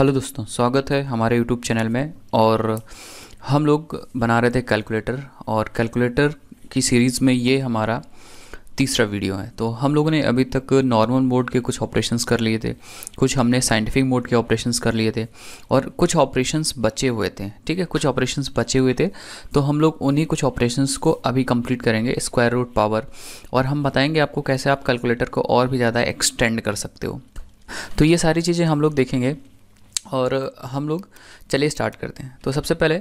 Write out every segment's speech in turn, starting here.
Hello दोस्तों, स्वागत है हमारे यूट्यूब चैनल में और हम लोग बना रहे थे कैलकुलेटर और कैलकुलेटर की सीरीज़ में ये हमारा तीसरा वीडियो है। तो हम लोगों ने अभी तक नॉर्मल मोड के कुछ ऑपरेशंस कर लिए थे, कुछ हमने साइंटिफिक मोड के ऑपरेशंस कर लिए थे और कुछ ऑपरेशंस बचे हुए थे, ठीक है? कुछ ऑपरेशंस बचे हुए थे तो हम लोग उन्हीं कुछ ऑपरेशंस को अभी कंप्लीट करेंगे स्क्वायर रूट पावर और हम बताएँगे आपको कैसे आप कैलकुलेटर को और भी ज़्यादा एक्सटेंड कर सकते हो। तो ये सारी चीज़ें हम लोग देखेंगे। और हम लोग चलिए स्टार्ट करते हैं। तो सबसे पहले,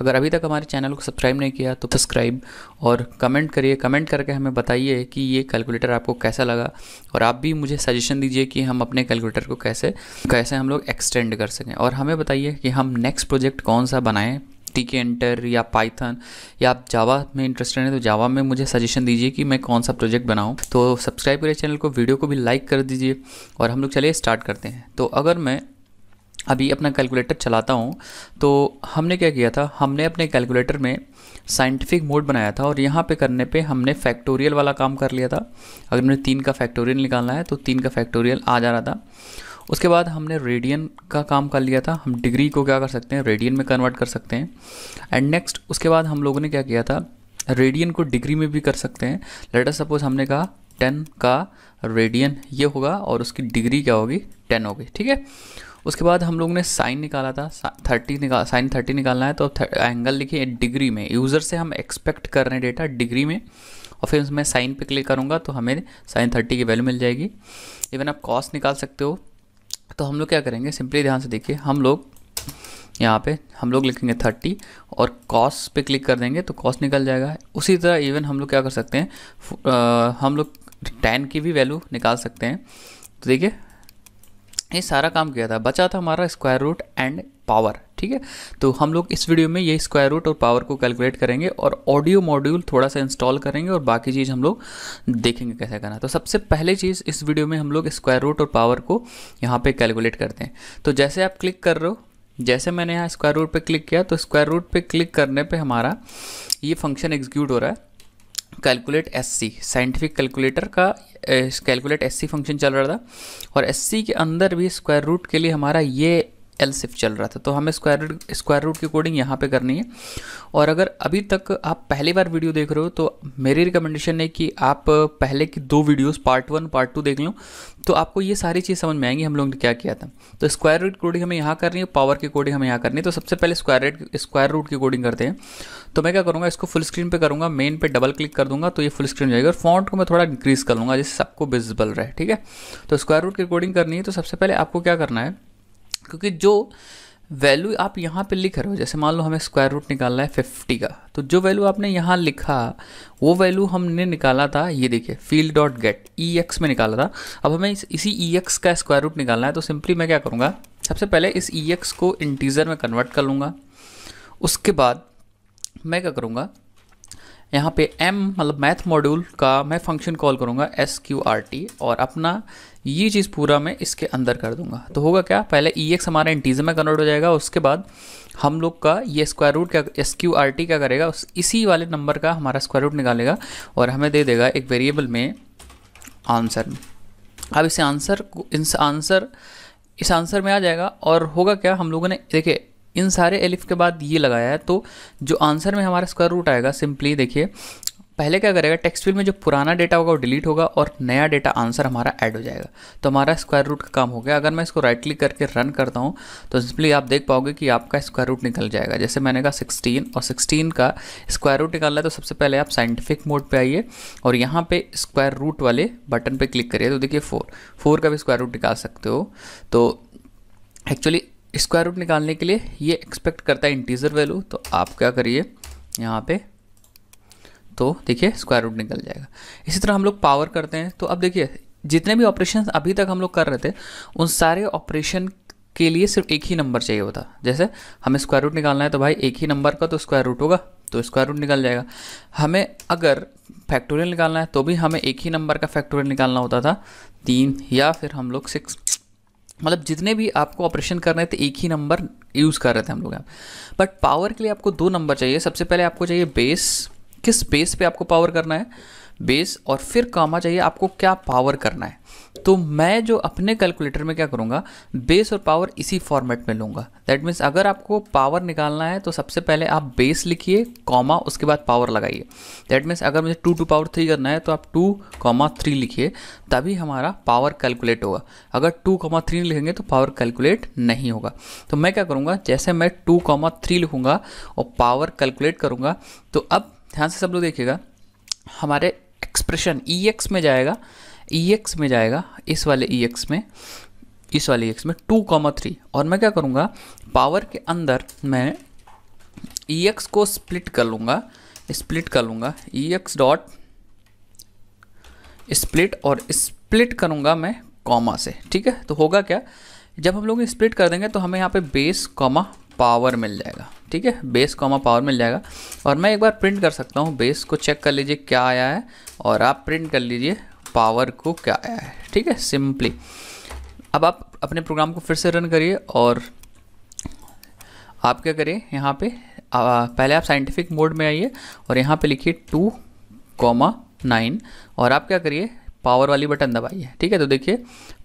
अगर अभी तक हमारे चैनल को सब्सक्राइब नहीं किया तो सब्सक्राइब और कमेंट करिए। कमेंट करके हमें बताइए कि ये कैलकुलेटर आपको कैसा लगा और आप भी मुझे सजेशन दीजिए कि हम अपने कैलकुलेटर को कैसे कैसे हम लोग एक्सटेंड कर सकें। और हमें बताइए कि हम नेक्स्ट प्रोजेक्ट कौन सा बनाएँ? टी के एंटर या पाइथन या आप जावा में इंटरेस्टेड हैं तो जावा में मुझे सजेशन दीजिए कि मैं कौन सा प्रोजेक्ट बनाऊँ। तो सब्सक्राइब करिए चैनल को वीडियो को भी लाइक कर दीजिए और हम लोग चलिए स्टार्ट करते हैं। तो अगर मैं अभी अपना कैलकुलेटर चलाता हूँ। तो हमने क्या किया था? हमने अपने कैलकुलेटर में साइंटिफिक मोड बनाया था और यहाँ पे करने पे हमने फैक्टोरियल वाला काम कर लिया था। अगर हमने तीन का फैक्टोरियल निकालना है तो तीन का फैक्टोरियल आ जा रहा था। उसके बाद हमने रेडियन का काम कर लिया था। हम डिग्री को क्या कर सकते हैं? रेडियन में कन्वर्ट कर सकते हैं। एंड नेक्स्ट उसके बाद हम लोगों ने क्या किया था? रेडियन को डिग्री में भी कर सकते हैं। लेटर सपोज़ हमने कहा टेन का रेडियन ये होगा और उसकी डिग्री क्या होगी? टेन होगी, ठीक है? उसके बाद हम लोग ने साइन निकाला था थर्टी निकाल साइन थर्टी निकालना है तो एंगल लिखिए डिग्री में। यूज़र से हम एक्सपेक्ट कर रहे हैं डेटा डिग्री में और फिर मैं साइन पे क्लिक करूँगा तो हमें साइन थर्टी की वैल्यू मिल जाएगी। इवन आप कॉस्ट निकाल सकते हो। तो हम लोग क्या करेंगे सिंपली ध्यान से देखिए हम लोग यहाँ पे हम लोग लिखेंगे थर्टी और कॉस पे क्लिक कर देंगे तो कॉस्ट निकल जाएगा। उसी तरह इवन हम लोग क्या कर सकते हैं आ, हम लोग टेन की भी वैल्यू निकाल सकते हैं। तो देखिए ये सारा काम किया था। बचा था हमारा स्क्वायर रूट एंड पावर ठीक है? तो हम लोग इस वीडियो में ये स्क्वायर रूट और पावर को कैलकुलेट करेंगे और ऑडियो मॉड्यूल थोड़ा सा इंस्टॉल करेंगे और बाकी चीज़ हम लोग देखेंगे कैसे करना तो सबसे पहले चीज़ इस वीडियो में हम लोग स्क्वायर रूट और पावर को यहाँ पे कैलकुलेट करते हैं। तो जैसे आप क्लिक कर रहे हो, जैसे मैंने यहाँ स्क्वायर रूट पे क्लिक किया तो स्क्वायर रूट पे क्लिक करने पे हमारा ये फ़ंक्शन एग्जीक्यूट हो रहा है। Calculate S C scientific calculator का कैलकुलेट एस सी फ़ंक्शन चल रहा था। और एस सी के अंदर भी स्क्वायर रूट के लिए हमारा ये एल सिफ चल रहा था। तो हमें स्क्वायर रूट स्क्वायर रूट की कोडिंग यहाँ पे करनी है। और अगर अभी तक आप पहली बार वीडियो देख रहे हो तो मेरी रिकमेंडेशन है कि आप पहले की दो videos part one part two देख लो। तो आपको ये सारी चीज़ समझ में आएँगी हम लोगों ने क्या किया था। तो स्क्वायर रूट कोडिंग हमें यहाँ करनी है पावर की कोडिंग हमें यहाँ करनी है। तो सबसे पहले स्क्वायर रेट स्क्वायर रूट की कोडिंग करते हैं। तो मैं क्या करूँगा, इसको फुल स्क्रीन पर करूँगा मेन पे डबल क्लिक कर दूँगा तो ये फुल स्क्रीन जाएगा। और फॉन्ट को मैं थोड़ा इंक्रीज़ कर लूँगा, जिससे सबको विजिबल रहे, ठीक है? तो स्क्वायर रूट की कोडिंग करनी है। तो सबसे पहले आपको क्या करना है क्योंकि जो वैल्यू आप यहाँ पे लिख रहे हो जैसे मान लो हमें स्क्वायर रूट निकालना है फिफ्टी का तो जो वैल्यू आपने यहाँ लिखा वो वैल्यू हमने निकाला था ये देखिए field dot get E X में निकाला था। अब हमें इस, इसी ई एक्स का स्क्वायर रूट निकालना है तो सिंपली मैं क्या करूँगा सबसे पहले इस ई एक्स को इंटीजर में कन्वर्ट कर लूँगा। उसके बाद मैं क्या करूँगा यहाँ पे m मतलब मैथ मॉड्यूल का मैं फ़ंक्शन कॉल करूँगा एस क्यू आर टी और अपना ये चीज़ पूरा मैं इसके अंदर कर दूँगा। तो होगा क्या? पहले ई एक्स हमारा इंटीजर में कन्वर्ट हो जाएगा, उसके बाद हम लोग का ये स्क्वायर रूट क्या एस क्यू आर टी क्या करेगा, उस, इसी वाले नंबर का हमारा स्क्वायर रूट निकालेगा, और हमें दे देगा एक वेरिएबल में आंसर अब इसे आंसर इस आंसर इस आंसर में आ जाएगा, और होगा क्या? हम लोगों ने, देखिए इन सारे एलिफ के बाद ये लगाया है तो जो आंसर में हमारा स्क्वायर रूट आएगा, सिंपली देखिए, पहले क्या करेगा, टेक्स्ट फ़ील्ड में जो पुराना डेटा होगा वो डिलीट होगा और नया डेटा आंसर हमारा ऐड हो जाएगा। तो हमारा स्क्वायर रूट का काम हो गया। अगर मैं इसको राइट क्लिक करके रन करता हूँ तो सिंपली आप देख पाओगे कि आपका स्क्वायर रूट निकल जाएगा। जैसे मैंने कहा सिक्सटीन और सिक्सटीन का स्क्वायर रूट निकालना है तो सबसे पहले आप साइंटिफिक मोड पर आइए और यहाँ पे स्क्वायर रूट वाले बटन पर क्लिक करिए। तो देखिए फोर फोर का भी स्क्वायर रूट निकाल सकते हो। तो एक्चुअली स्क्वायर रूट निकालने के लिए ये एक्सपेक्ट करता है इंटीजर वैल्यू तो आप क्या करिए यहाँ पे तो देखिए स्क्वायर रूट निकल जाएगा। इसी तरह हम लोग पावर करते हैं तो अब देखिए, जितने भी ऑपरेशन अभी तक हम लोग कर रहे थे, उन सारे ऑपरेशन के लिए सिर्फ़ एक ही नंबर चाहिए होता। जैसे हमें स्क्वायर रूट निकालना है तो भाई एक ही नंबर का तो स्क्वायर रूट होगा तो स्क्वायर रूट निकल जाएगा। हमें अगर फैक्टोरियल निकालना है तो भी हमें एक ही नंबर का फैक्टोरियल निकालना होता था, तीन या फिर हम लोग सिक्स मतलब जितने भी आपको ऑपरेशन कर रहे थे, एक ही नंबर यूज़ कर रहे थे हम लोग यहाँ। बट पावर के लिए आपको दो नंबर चाहिए। सबसे पहले आपको चाहिए बेस किस बेस पे आपको पावर करना है? बेस और फिर कामा चाहिए आपको क्या पावर करना है? तो मैं जो अपने कैलकुलेटर में क्या करूँगा बेस और पावर इसी फॉर्मेट में लूँगा। दैट मीन्स अगर आपको पावर निकालना है तो सबसे पहले आप बेस लिखिए कॉमा उसके बाद पावर लगाइए। दैट मीन्स अगर मुझे टू टू पावर थ्री करना है तो आप टू कॉमा थ्री लिखिए। तभी हमारा पावर कैलकुलेट होगा। अगर टू कॉमा थ्री लिखेंगे तो पावर कैलकुलेट नहीं होगा। तो मैं क्या करूँगा, जैसे मैं टू कॉमा थ्री लिखूँगा और पावर कैलकुलेट करूँगा तो अब ध्यान से सब लोग देखिएगा, हमारे एक्सप्रेशन ई एक्स में जाएगा ई e एक्स में जाएगा, इस वाले ई e एक्स में, इस वाले ई e एक्स में टू कॉमा थ्री और मैं क्या करूँगा? पावर के अंदर मैं ई एक्स को स्प्लिट कर लूँगा स्प्लिट कर लूँगा ई एक्स डॉट स्प्लिट और स्प्लिट करूँगा मैं कॉमा से, ठीक है? तो होगा क्या? जब हम लोग स्प्लिट कर देंगे तो हमें यहाँ पे बेस कॉमा पावर मिल जाएगा, ठीक है? बेस कॉमा पावर मिल जाएगा। और मैं एक बार प्रिंट कर सकता हूँ बेस को चेक कर लीजिए, क्या आया है? और आप प्रिंट कर लीजिए पावर को क्या आया है? ठीक है सिंपली। अब आप अपने प्रोग्राम को फिर से रन करिए और आप क्या करिए यहाँ पे आ, पहले आप साइंटिफिक मोड में आइए और यहाँ पे लिखिए टू कॉमा नाइन और आप क्या करिए पावर वाली बटन दबाइए। ठीक है तो देखिए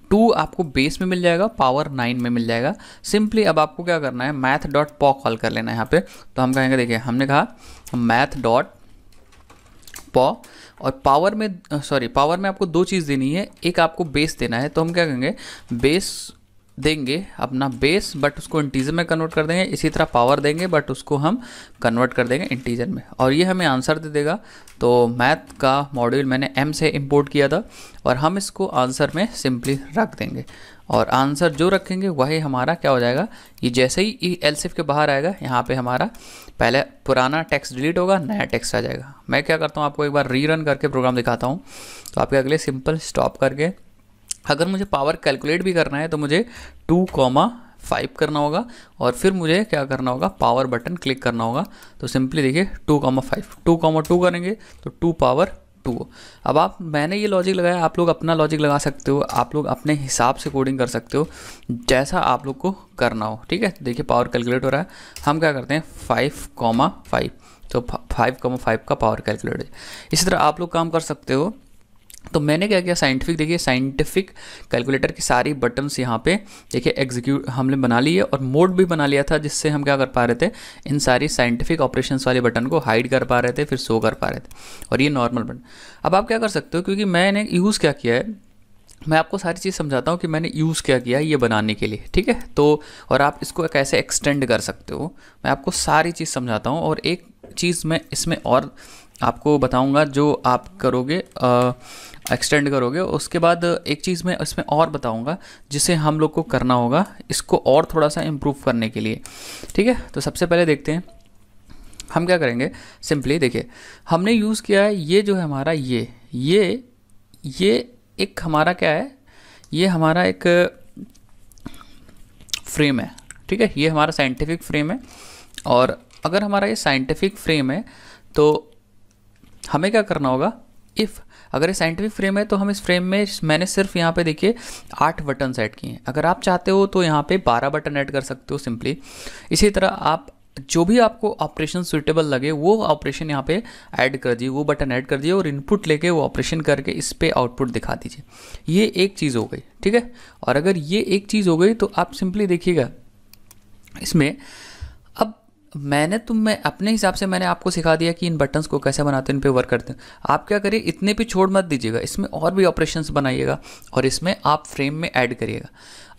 टू आपको बेस में मिल जाएगा पावर नाइन में मिल जाएगा। सिंपली अब आपको क्या करना है मैथ डॉट पॉ कॉल कर लेना है यहाँ पे। तो हम कहेंगे देखिए हमने कहा मैथ डॉट पॉ और पावर में सॉरी पावर में आपको दो चीज़ देनी है। एक आपको बेस देना है तो हम क्या कहेंगे बेस देंगे अपना बेस बट उसको इंटीजर में कन्वर्ट कर देंगे। इसी तरह पावर देंगे बट उसको हम कन्वर्ट कर देंगे इंटीजर में। और ये हमें आंसर दे देगा। तो मैथ का मॉड्यूल मैंने एम से इंपोर्ट किया था, और हम इसको आंसर में सिंपली रख देंगे। और आंसर जो रखेंगे वही हमारा क्या हो जाएगा? ये जैसे ही एल के बाहर आएगा, यहाँ पे हमारा पहले पुराना टेक्स्ट डिलीट होगा, नया टेक्स्ट आ जाएगा। मैं क्या करता हूँ, आपको एक बार रीरन करके प्रोग्राम दिखाता हूँ। तो आपके अगले सिंपल स्टॉप करके, अगर मुझे पावर कैलकुलेट भी करना है तो मुझे टू कॉमा फाइव करना होगा और फिर मुझे क्या करना होगा? पावर बटन क्लिक करना होगा। तो सिंपली देखिए two comma five two comma two करेंगे तो टू पावर टू। अब आप, मैंने ये लॉजिक लगाया, आप लोग अपना लॉजिक लगा सकते हो, आप लोग अपने हिसाब से कोडिंग कर सकते हो, जैसा आप लोग को करना हो, ठीक है? देखिए पावर कैलकुलेट हो रहा है। हम क्या करते हैं? फाइव कॉमा फाइव तो फाइव कॉमा फाइव का पावर कैलकुलेट है। इसी तरह आप लोग काम कर सकते हो तो मैंने क्या किया साइंटिफिक देखिए साइंटिफिक कैलकुलेटर की सारी बटन्स यहाँ पे, देखिए एग्जीक्यूट हमने बना लिए और मोड भी बना लिया था जिससे हम क्या कर पा रहे थे, इन सारी साइंटिफिक ऑपरेशंस वाले बटन को हाइड कर पा रहे थे, फिर शो कर पा रहे थे। और ये नॉर्मल बटन अब आप क्या कर सकते हो, क्योंकि मैंने यूज़ क्या किया है, मैं आपको सारी चीज़ समझाता हूँ कि मैंने यूज़ क्या किया ये बनाने के लिए, ठीक है? तो और आप इसको कैसे एक्सटेंड कर सकते हो। मैं आपको सारी चीज़ समझाता हूँ और एक चीज़ मैं इसमें और आपको बताऊँगा जो आप करोगे एक्सटेंड करोगे, उसके बाद एक चीज़ मैं इसमें और बताऊँगा, जिसे हम लोग को करना होगा, इसको और थोड़ा सा इम्प्रूव करने के लिए। ठीक है? तो सबसे पहले देखते हैं, हम क्या करेंगे? सिंपली देखिए, हमने यूज़ किया है, ये जो है हमारा ये ये ये एक हमारा क्या है? ये हमारा एक फ्रेम है। ठीक है? ये हमारा साइंटिफिक फ्रेम है। और अगर हमारा ये साइंटिफिक फ्रेम है तो हमें क्या करना होगा? इफ़ अगर ये साइंटिफिक फ्रेम है तो हम इस फ्रेम में मैंने सिर्फ़ यहाँ पे देखिए आठ बटन ऐड किए हैं। अगर आप चाहते हो तो यहाँ पे बारह बटन ऐड कर सकते हो सिंपली इसी तरह आप जो भी आपको ऑपरेशन सुइटेबल लगे, वो ऑपरेशन यहाँ पे ऐड कर दिए वो बटन ऐड कर दिए और इनपुट लेके वो ऑपरेशन करके इस पर आउटपुट दिखा दीजिए। ये एक चीज़ हो गई, ठीक है? और अगर ये एक चीज़ हो गई तो आप सिंपली देखिएगा, इसमें मैंने तुम मैं, अपने हिसाब से मैंने आपको सिखा दिया कि इन बटन्स को कैसे बनाते हैं, इन पे वर्क करते हैं। आप क्या करिए, इतने पे छोड़ मत दीजिएगा, इसमें और भी ऑपरेशंस बनाइएगा और इसमें आप फ्रेम में ऐड करिएगा।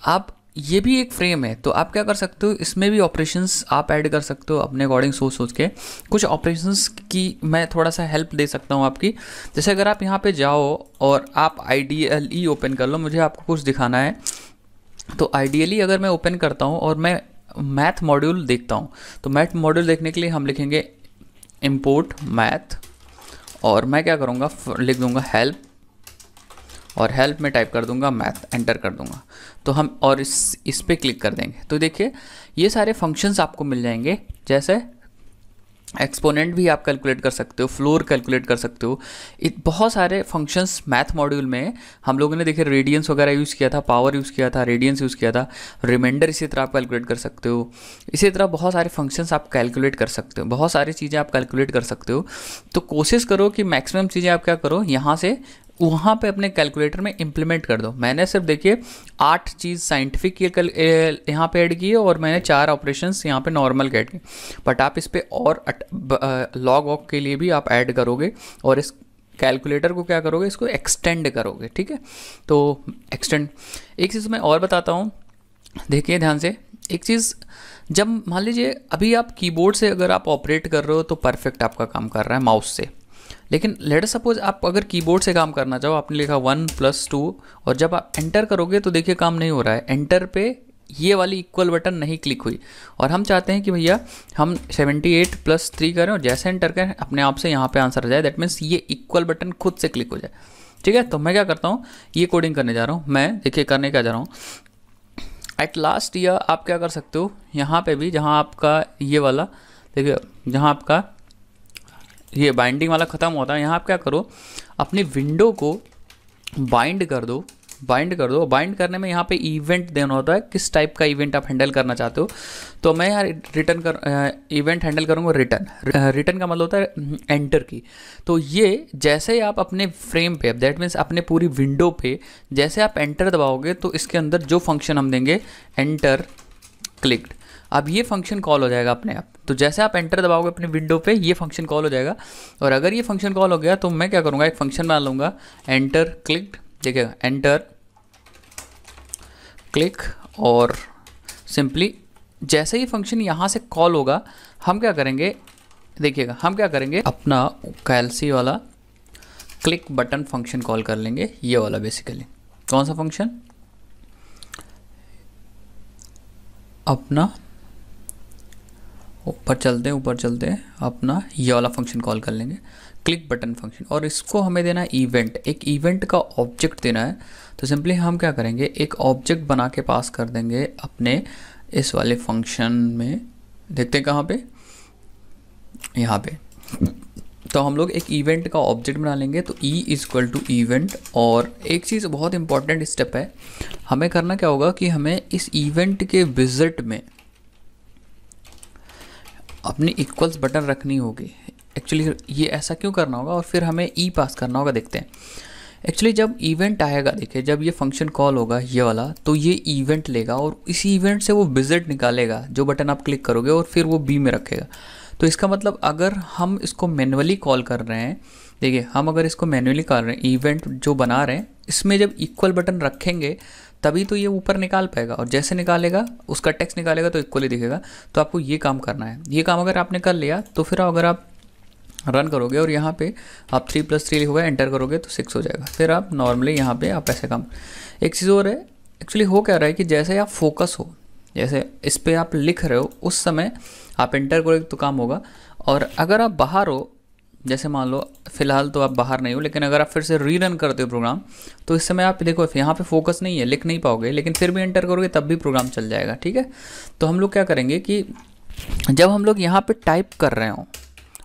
आप, ये भी एक फ्रेम है तो आप क्या कर सकते हो, इसमें भी ऑपरेशंस आप ऐड कर सकते हो अपने अकॉर्डिंग सोच सोच के। कुछ ऑपरेशंस की मैं थोड़ा सा हेल्प दे सकता हूँ आपकी। जैसे अगर आप यहाँ पे जाओ और आप आई ओपन कर लो, मुझे आपको कुछ दिखाना है। तो आइडियली अगर मैं ओपन करता हूँ और मैं मैथ मॉड्यूल देखता हूँ। तो मैथ मॉड्यूल देखने के लिए हम लिखेंगे इम्पोर्ट मैथ और मैं क्या करूँगा? लिख दूँगा हेल्प और हेल्प में टाइप कर दूँगा मैथ एंटर कर दूँगा। तो हम और इस इस पर क्लिक कर देंगे। तो देखिए, ये सारे फ़ंक्शंस आपको मिल जाएँगे। जैसे एक्सपोनेंट भी आप कैलकुलेट कर सकते हो, फ्लोर कैलकुलेट कर सकते हो। इत, बहुत सारे फ़ंक्शंस मैथ मॉड्यूल में हम लोगों ने देखे रेडियंस वगैरह यूज़ किया था पावर यूज़ किया था रेडियंस यूज़ किया था। रिमाइंडर इसी तरह आप कैलकुलेट कर सकते हो। इसी तरह बहुत सारे फ़ंक्शंस आप कैलकुलेट कर सकते हो, बहुत सारी चीज़ें आप कैलकुलेट कर सकते हो। तो कोशिश करो कि मैक्सिमम चीज़ें आप क्या करो, यहाँ से वहाँ पे अपने कैलकुलेटर में इम्प्लीमेंट कर दो। मैंने सिर्फ़ देखिए, आठ चीज़ साइंटिफिक यहाँ पे ऐड की है और मैंने चार ऑपरेशन यहाँ पे नॉर्मल के। ऐड किए बट आप इस पर और लॉग वॉक के लिए भी आप ऐड करोगे और इस कैलकुलेटर को क्या करोगे, इसको एक्सटेंड करोगे, ठीक है? तो एक्सटेंड एक चीज़ मैं और बताता हूँ। देखिए ध्यान से, एक चीज़ जब मान लीजिए, अभी आप कीबोर्ड से अगर आप ऑपरेट कर रहे हो तो परफेक्ट आपका काम कर रहा है माउस से। लेकिन लेट सपोज़ आप अगर कीबोर्ड से काम करना चाहो, आपने लिखा वन प्लस टू और जब आप एंटर करोगे तो देखिए काम नहीं हो रहा है। एंटर पे ये वाली इक्वल बटन नहीं क्लिक हुई। और हम चाहते हैं कि भैया हम 78 प्लस थ्री करें और जैसे एंटर करें, अपने आप से यहाँ पे आंसर आ जाए। दैट मीन्स ये इक्वल बटन खुद से क्लिक हो जाए। ठीक है? तो मैं क्या करता हूँ? ये कोडिंग करने जा रहा हूँ। मैं देखिए करने क्या जा रहा हूँ। एट लास्ट ईयर आप क्या कर सकते हो? यहाँ पे भी, जहाँ आपका ये वाला, देखिए, जहाँ आपका ये बाइंडिंग वाला ख़त्म होता है यहाँ आप क्या करो, अपनी विंडो को बाइंड कर दो बाइंड कर दो। बाइंड करने में यहाँ पे इवेंट देना होता है, किस टाइप का इवेंट आप हैंडल करना चाहते हो। तो मैं यहाँ रिटर्न कर इवेंट हैंडल करूँगा रिटर्न रिटर्न का मतलब होता है एंटर की। तो ये जैसे ही आप अपने फ्रेम पे दैट मीन्स अपने पूरी विंडो पे जैसे आप एंटर दबाओगे तो इसके अंदर जो फ़ंक्शन हम देंगे एंटर क्लिक्ड अब ये फ़ंक्शन कॉल हो जाएगा अपने आप। तो जैसे आप एंटर दबाओगे अपने विंडो पे, ये फ़ंक्शन कॉल हो जाएगा। और अगर ये फ़ंक्शन कॉल हो गया तो मैं क्या करूँगा, एक फ़ंक्शन बना लूँगा। एंटर क्लिक देखिएगा एंटर क्लिक और सिंपली जैसे ही फ़ंक्शन यहाँ से कॉल होगा, हम क्या करेंगे, देखिएगा, हम क्या करेंगे, अपना कैलसी वाला क्लिक बटन फ़ंक्शन कॉल कर लेंगे, ये वाला बेसिकली कौन सा फ़ंक्शन अपना ऊपर चलते हैं ऊपर चलते हैं अपना ये वाला फ़ंक्शन कॉल कर लेंगे। क्लिक बटन फ़ंक्शन और इसको हमें देना है इवेंट एक इवेंट का ऑब्जेक्ट देना है। तो सिंपली हम क्या करेंगे? एक ऑब्जेक्ट बना के पास कर देंगे अपने इस वाले फ़ंक्शन में। देखते हैं कहाँ पे? यहाँ पे। तो हम लोग एक इवेंट का ऑब्जेक्ट बना लेंगे। तो E is equal to event और एक चीज़ बहुत इंपॉर्टेंट स्टेप है। हमें करना क्या होगा कि हमें इस इवेंट के विज़िट में अपनी इक्वल्स बटन रखनी होगी। एक्चुअली ये ऐसा क्यों करना होगा? और फिर हमें ई e पास करना होगा, देखते हैं। एक्चुअली जब इवेंट आएगा, देखिए, जब ये फ़ंक्शन कॉल होगा, ये वाला तो ये इवेंट लेगा और इसी इवेंट से वो विज़िट निकालेगा, जो बटन आप क्लिक करोगे और फिर वो बी में रखेगा। तो इसका मतलब अगर हम इसको मैनुअली कॉल कर रहे हैं, देखिए, हम अगर इसको मैनुअली कर रहे हैं इवेंट जो बना रहे हैं, इसमें जब इक्वल बटन रखेंगे तभी तो ये ऊपर निकाल पाएगा और जैसे निकालेगा, उसका टैक्स निकालेगा तो इक्वली दिखेगा। तो आपको ये काम करना है। ये काम अगर आपने कर लिया तो फिर अगर आप रन करोगे और यहाँ पे आप थ्री प्लस थ्री लिखोगे एंटर करोगे तो सिक्स हो जाएगा। फिर आप नॉर्मली यहाँ पे आप ऐसे काम एक चीज़ और है एक्चुअली हो क्या रहा है कि जैसे आप फोकस हो, जैसे इस पर आप लिख रहे हो, उस समय आप एंटर करोगे तो काम होगा। और अगर आप बाहर हो जैसे मान लो, फ़िलहाल तो आप बाहर नहीं हो, लेकिन अगर आप फिर से री रन करते हो प्रोग्राम तो इस समय आप देखो, यहाँ पे फोकस नहीं है, लिख नहीं पाओगे, लेकिन फिर भी एंटर करोगे, तब भी प्रोग्राम चल जाएगा, ठीक है? तो हम लोग क्या करेंगे कि, जब हम लोग यहाँ पे टाइप कर रहे हो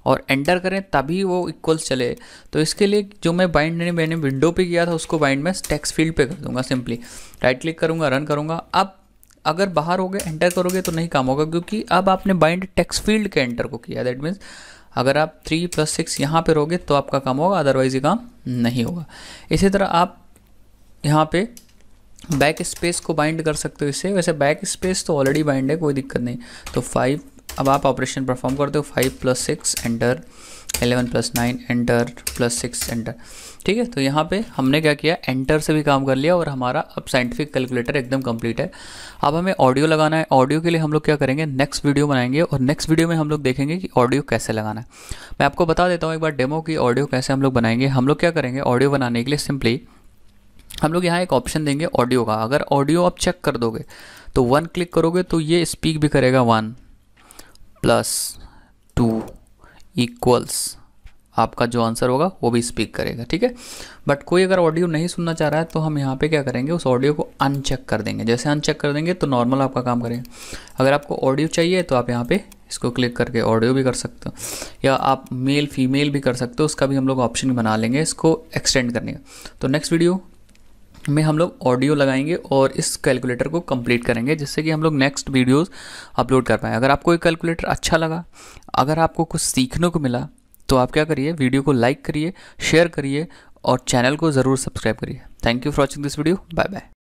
और एंटर करें, तभी वो इक्वल्स चले। तो इसके लिए जो मैं बाइंड मैंने विंडो पे किया था, उसको बाइंड में टेक्स्ट फ़ील्ड पे कर दूँगा सिंपली राइट क्लिक करूँगा रन करूँगा। अब अगर बाहर हो गए एंटर करोगे तो नहीं काम होगा, क्योंकि अब आपने बाइंड टेक्स्ट फ़ील्ड के एंटर को किया। दैट मीन्स अगर आप थ्री प्लस सिक्स यहाँ पर रहोगे तो आपका काम होगा अदरवाइज़ ये काम नहीं होगा। इसी तरह आप यहाँ पे बैक स्पेस को बाइंड कर सकते हो इससे वैसे बैक स्पेस तो ऑलरेडी बाइंड है, कोई दिक्कत नहीं। तो फाइव अब आप ऑपरेशन परफॉर्म करते हो five plus six enter eleven plus nine enter plus six enter ठीक है तो यहाँ पे हमने क्या किया? एंटर से भी काम कर लिया और हमारा अब साइंटिफिक कैलकुलेटर एकदम कंप्लीट है। अब हमें ऑडियो लगाना है। ऑडियो के लिए हम लोग क्या करेंगे? नेक्स्ट वीडियो बनाएँगे और नेक्स्ट वीडियो में हम लोग देखेंगे कि ऑडियो कैसे लगाना है। मैं आपको बता देता हूँ एक बार डेमो की ऑडियो कैसे हम लोग बनाएँगे। हम लोग क्या करेंगे? ऑडियो बनाने के लिए सिंपली हम लोग यहाँ एक ऑप्शन देंगे ऑडियो का। अगर ऑडियो आप चेक कर दोगे तो वन क्लिक करोगे तो ये स्पीक भी करेगा वन प्लस टू इक्वल्स आपका जो आंसर होगा वो भी स्पीक करेगा, ठीक है? बट कोई अगर ऑडियो नहीं सुनना चाह रहा है तो हम यहाँ पे क्या करेंगे, उस ऑडियो को अनचेक कर देंगे। जैसे अनचेक कर देंगे तो नॉर्मल आपका काम करेंगे। अगर आपको ऑडियो चाहिए तो आप यहाँ पे इसको क्लिक करके ऑडियो भी कर सकते हो। या आप मेल फीमेल भी कर सकते हो, उसका भी हम लोग ऑप्शन बना लेंगे, इसको एक्सटेंड करने का। तो नेक्स्ट वीडियो में हम लोग ऑडियो लगाएँगे और इस कैलकुलेटर को कंप्लीट करेंगे, जिससे कि हम लोग नेक्स्ट वीडियोस अपलोड कर पाएँ। अगर आपको ये कैलकुलेटर अच्छा लगा, अगर आपको कुछ सीखने को मिला तो आप क्या करिए, वीडियो को लाइक करिए शेयर करिए और चैनल को ज़रूर सब्सक्राइब करिए। Thank you for watching this video bye bye